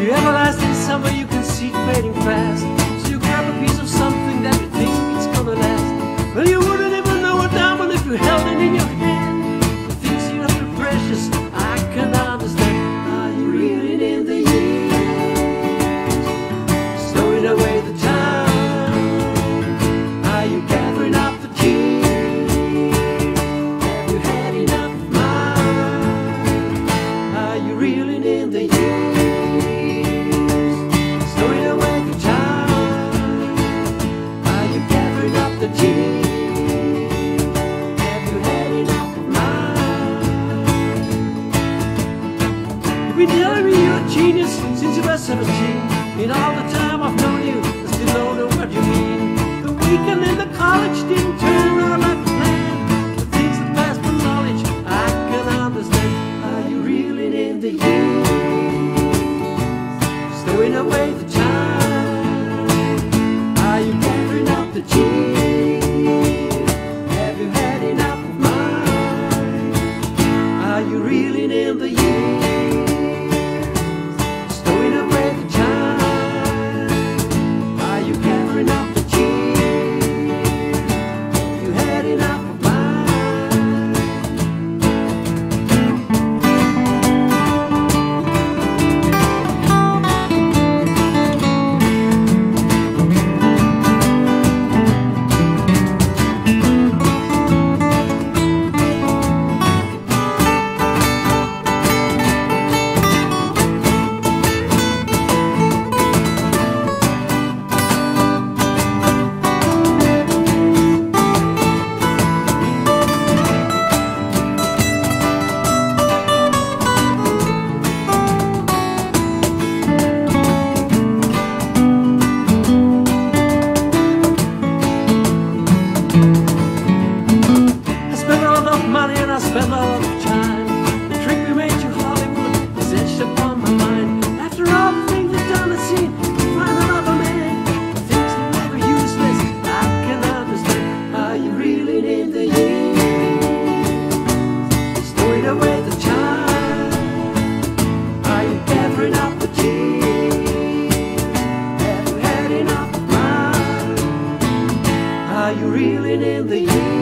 The everlasting summer you can see fading fast. So you grab a piece of something that you think is gonna last. Well, you wouldn't even know a diamond if you held it. been me you're a genius since you were 17. In all the time I've known you, I still don't know what you mean. The weekend in the college didn't turn around like a plan. The things that pass for knowledge, I can understand. Are you reeling in the years? Stowing away the time. Are you gathering up the cheese? Are you reeling in the years?